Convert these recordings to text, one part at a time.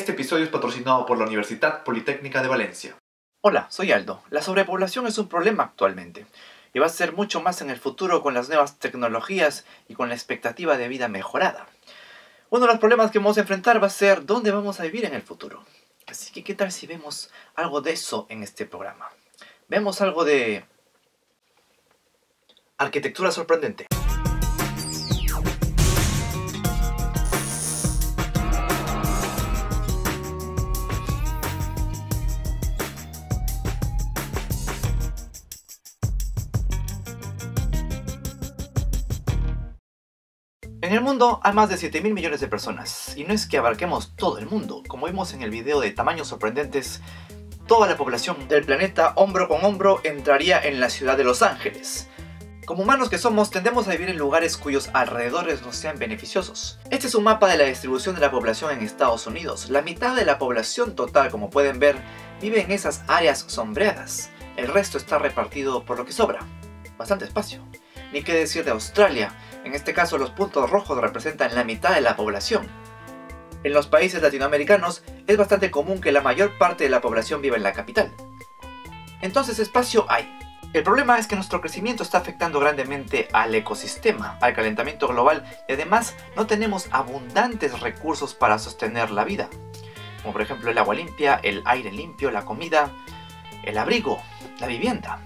Este episodio es patrocinado por la Universidad Politécnica de Valencia. Hola, soy Aldo. La sobrepoblación es un problema actualmente y va a ser mucho más en el futuro con las nuevas tecnologías y con la expectativa de vida mejorada. Uno de los problemas que vamos a enfrentar va a ser dónde vamos a vivir en el futuro. Así que, ¿qué tal si vemos algo de eso en este programa? Vemos algo de arquitectura sorprendente. En el mundo hay más de 7 mil millones de personas, y no es que abarquemos todo el mundo, como vimos en el video de tamaños sorprendentes, toda la población del planeta hombro con hombro entraría en la ciudad de Los Ángeles. Como humanos que somos, tendemos a vivir en lugares cuyos alrededores no sean beneficiosos. Este es un mapa de la distribución de la población en Estados Unidos. La mitad de la población total, como pueden ver, vive en esas áreas sombreadas. El resto está repartido por lo que sobra. Bastante espacio. Ni qué decir de Australia, en este caso los puntos rojos representan la mitad de la población. En los países latinoamericanos es bastante común que la mayor parte de la población viva en la capital. Entonces espacio hay. El problema es que nuestro crecimiento está afectando grandemente al ecosistema, al calentamiento global y además no tenemos abundantes recursos para sostener la vida. Como por ejemplo el agua limpia, el aire limpio, la comida, el abrigo, la vivienda.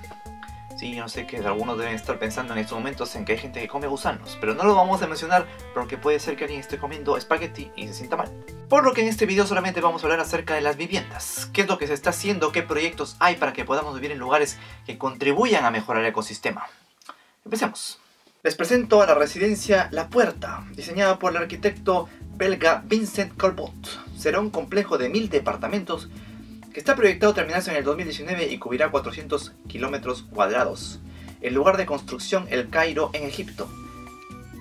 Sí, yo sé que algunos deben estar pensando en estos momentos en que hay gente que come gusanos, pero no lo vamos a mencionar porque puede ser que alguien esté comiendo espagueti y se sienta mal. Por lo que en este video solamente vamos a hablar acerca de las viviendas. ¿Qué es lo que se está haciendo? ¿Qué proyectos hay para que podamos vivir en lugares que contribuyan a mejorar el ecosistema? Empecemos. Les presento a la residencia La Puerta, diseñada por el arquitecto belga Vincent Colbot. Será un complejo de mil departamentos que está proyectado terminarse en el 2019 y cubrirá 400 kilómetros cuadrados. El lugar de construcción El Cairo en Egipto.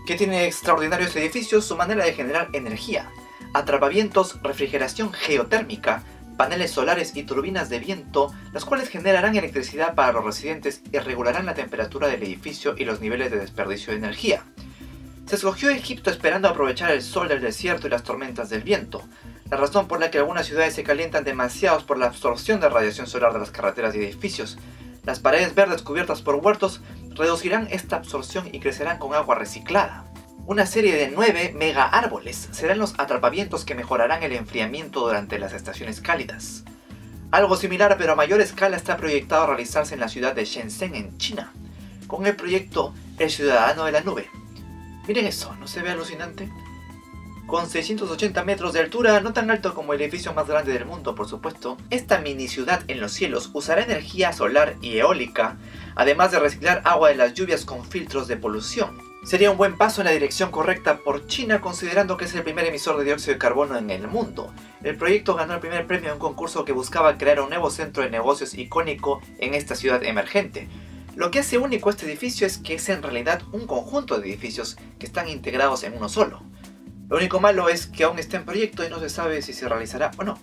que tiene extraordinarios edificios? Su manera de generar energía. Atrapavientos, refrigeración geotérmica, paneles solares y turbinas de viento, las cuales generarán electricidad para los residentes y regularán la temperatura del edificio y los niveles de desperdicio de energía. Se escogió Egipto esperando aprovechar el sol del desierto y las tormentas del viento, la razón por la que algunas ciudades se calientan demasiado por la absorción de radiación solar de las carreteras y edificios. Las paredes verdes cubiertas por huertos reducirán esta absorción y crecerán con agua reciclada. Una serie de nueve mega árboles serán los atrapavientos que mejorarán el enfriamiento durante las estaciones cálidas. Algo similar pero a mayor escala está proyectado a realizarse en la ciudad de Shenzhen en China, con el proyecto El Ciudadano de la Nube. Miren eso, ¿no se ve alucinante? Con 680 metros de altura, no tan alto como el edificio más grande del mundo, por supuesto, esta mini ciudad en los cielos usará energía solar y eólica, además de reciclar agua de las lluvias con filtros de polución. Sería un buen paso en la dirección correcta por China considerando que es el primer emisor de dióxido de carbono en el mundo. El proyecto ganó el primer premio en un concurso que buscaba crear un nuevo centro de negocios icónico en esta ciudad emergente. Lo que hace único este edificio es que es en realidad un conjunto de edificios que están integrados en uno solo. Lo único malo es que aún está en proyecto y no se sabe si se realizará o no.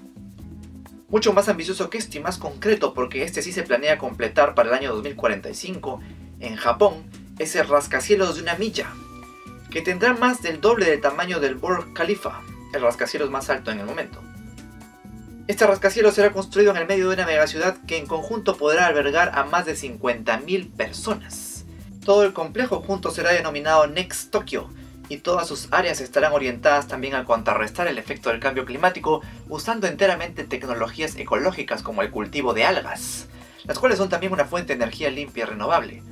Mucho más ambicioso que este y más concreto porque este sí se planea completar para el año 2045 en Japón es el rascacielos de una milla, que tendrá más del doble del tamaño del Burj Khalifa, el rascacielos más alto en el momento. Este rascacielos será construido en el medio de una megaciudad que en conjunto podrá albergar a más de 50.000 personas. Todo el complejo junto será denominado Next Tokyo, y todas sus áreas estarán orientadas también a contrarrestar el efecto del cambio climático usando enteramente tecnologías ecológicas como el cultivo de algas, las cuales son también una fuente de energía limpia y renovable.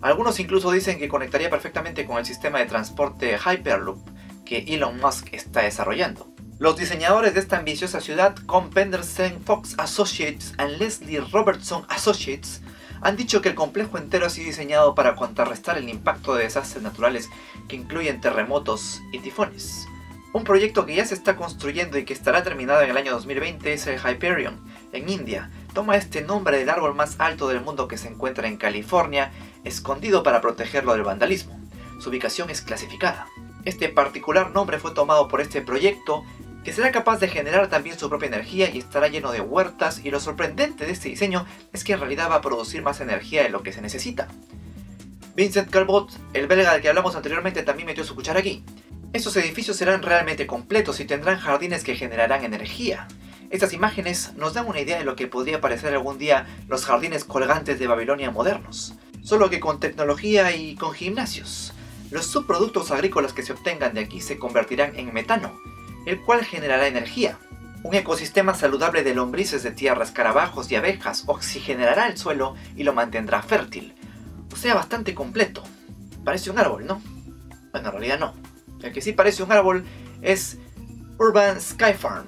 Algunos incluso dicen que conectaría perfectamente con el sistema de transporte Hyperloop que Elon Musk está desarrollando. Los diseñadores de esta ambiciosa ciudad, con Pendersen Fox Associates y Leslie Robertson Associates, han dicho que el complejo entero ha sido diseñado para contrarrestar el impacto de desastres naturales que incluyen terremotos y tifones. Un proyecto que ya se está construyendo y que estará terminado en el año 2020 es el Hyperion, en India. Toma este nombre del árbol más alto del mundo que se encuentra en California, escondido para protegerlo del vandalismo. Su ubicación es clasificada. Este particular nombre fue tomado por este proyecto que será capaz de generar también su propia energía y estará lleno de huertas y lo sorprendente de este diseño es que en realidad va a producir más energía de lo que se necesita. Vincent Calbot, el belga del que hablamos anteriormente, también metió su cuchara aquí. Estos edificios serán realmente completos y tendrán jardines que generarán energía. Estas imágenes nos dan una idea de lo que podría parecer algún día los jardines colgantes de Babilonia modernos, solo que con tecnología y con gimnasios. Los subproductos agrícolas que se obtengan de aquí se convertirán en metano, el cual generará energía. Un ecosistema saludable de lombrices de tierra, escarabajos y abejas oxigenará el suelo y lo mantendrá fértil. O sea, bastante completo. Parece un árbol, ¿no? Bueno, en realidad no. El que sí parece un árbol es Urban Sky Farm.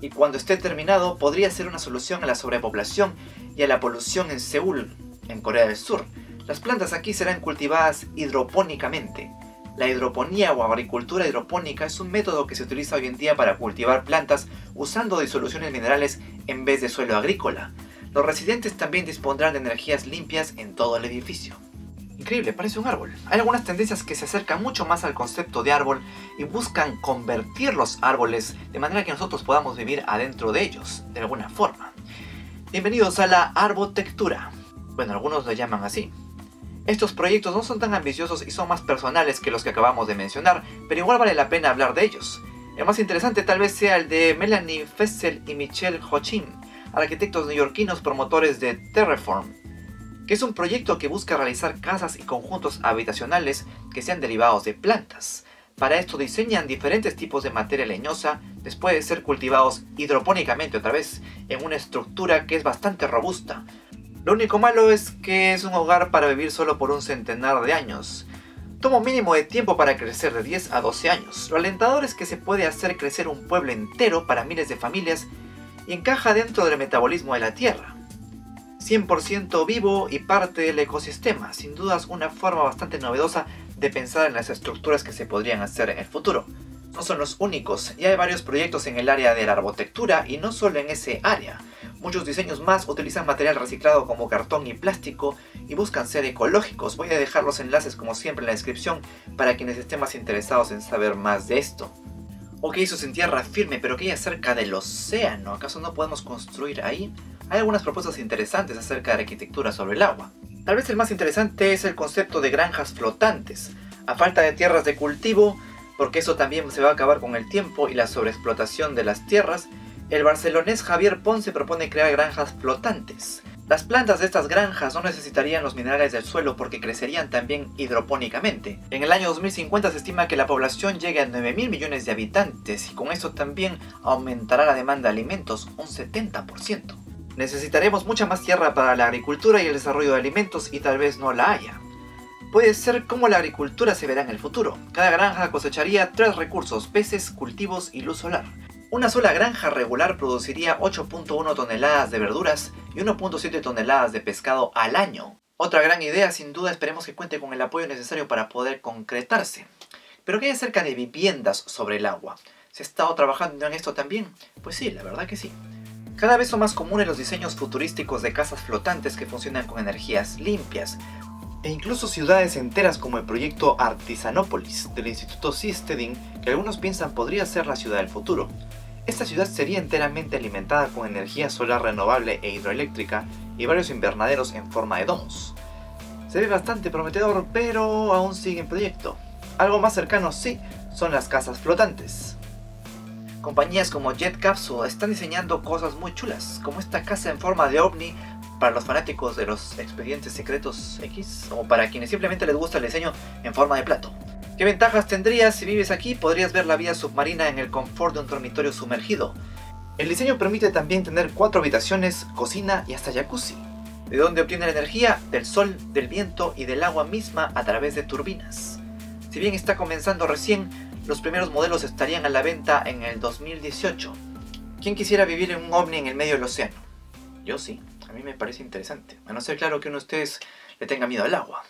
Y cuando esté terminado podría ser una solución a la sobrepoblación y a la polución en Seúl, en Corea del Sur. Las plantas aquí serán cultivadas hidropónicamente. La hidroponía o agricultura hidropónica es un método que se utiliza hoy en día para cultivar plantas usando disoluciones minerales en vez de suelo agrícola. Los residentes también dispondrán de energías limpias en todo el edificio. Increíble, parece un árbol. Hay algunas tendencias que se acercan mucho más al concepto de árbol y buscan convertir los árboles de manera que nosotros podamos vivir adentro de ellos, de alguna forma. Bienvenidos a la arbotectura. Bueno, algunos lo llaman así. Estos proyectos no son tan ambiciosos y son más personales que los que acabamos de mencionar, pero igual vale la pena hablar de ellos. El más interesante tal vez sea el de Melanie Fessel y Michelle Hochin, arquitectos neoyorquinos promotores de Terraform, que es un proyecto que busca realizar casas y conjuntos habitacionales que sean derivados de plantas. Para esto diseñan diferentes tipos de materia leñosa después de ser cultivados hidropónicamente otra vez en una estructura que es bastante robusta, lo único malo es que es un hogar para vivir solo por un centenar de años. Toma un mínimo de tiempo para crecer de 10 a 12 años. Lo alentador es que se puede hacer crecer un pueblo entero para miles de familias y encaja dentro del metabolismo de la Tierra. 100% vivo y parte del ecosistema, sin dudas una forma bastante novedosa de pensar en las estructuras que se podrían hacer en el futuro. No son los únicos, ya hay varios proyectos en el área de la arbotectura y no solo en ese área. Muchos diseños más utilizan material reciclado como cartón y plástico y buscan ser ecológicos. Voy a dejar los enlaces como siempre en la descripción para quienes estén más interesados en saber más de esto. Ok, eso es en tierra firme, pero ¿qué hay acerca del océano? ¿Acaso no podemos construir ahí? Hay algunas propuestas interesantes acerca de arquitectura sobre el agua. Tal vez el más interesante es el concepto de granjas flotantes. A falta de tierras de cultivo, porque eso también se va a acabar con el tiempo y la sobreexplotación de las tierras, el barcelonés Javier Ponce propone crear granjas flotantes. Las plantas de estas granjas no necesitarían los minerales del suelo porque crecerían también hidropónicamente. En el año 2050 se estima que la población llegue a 9 mil millones de habitantes y con eso también aumentará la demanda de alimentos un 70%. Necesitaremos mucha más tierra para la agricultura y el desarrollo de alimentos y tal vez no la haya. Puede ser como la agricultura se verá en el futuro. Cada granja cosecharía tres recursos, peces, cultivos y luz solar. Una sola granja regular produciría 8.1 toneladas de verduras y 1.7 toneladas de pescado al año. Otra gran idea, sin duda, esperemos que cuente con el apoyo necesario para poder concretarse. Pero ¿qué hay acerca de viviendas sobre el agua? ¿Se ha estado trabajando en esto también? Pues sí, la verdad que sí. Cada vez son más comunes los diseños futurísticos de casas flotantes que funcionan con energías limpias, e incluso ciudades enteras como el proyecto Artisanópolis del Instituto Seasteading, que algunos piensan podría ser la ciudad del futuro. Esta ciudad sería enteramente alimentada con energía solar renovable e hidroeléctrica y varios invernaderos en forma de domos. Se ve bastante prometedor, pero aún sigue en proyecto. Algo más cercano, sí, son las casas flotantes. Compañías como Jet Capsule están diseñando cosas muy chulas, como esta casa en forma de ovni para los fanáticos de los expedientes secretos X o para quienes simplemente les gusta el diseño en forma de plato. ¿Qué ventajas tendrías si vives aquí? Podrías ver la vida submarina en el confort de un dormitorio sumergido. El diseño permite también tener cuatro habitaciones, cocina y hasta jacuzzi. ¿De dónde obtiene la energía? Del sol, del viento y del agua misma a través de turbinas. Si bien está comenzando recién, los primeros modelos estarían a la venta en el 2018. ¿Quién quisiera vivir en un ovni en el medio del océano? Yo sí mí me parece interesante. A no ser claro que uno de ustedes le tenga miedo al agua.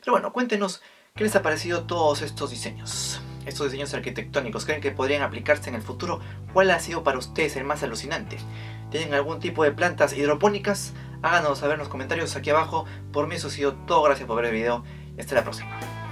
Pero bueno, cuéntenos qué les ha parecido todos estos diseños. Estos diseños arquitectónicos, ¿creen que podrían aplicarse en el futuro? ¿Cuál ha sido para ustedes el más alucinante? ¿Tienen algún tipo de plantas hidropónicas? Háganos saber en los comentarios aquí abajo. Por mí eso ha sido todo. Gracias por ver el video hasta la próxima.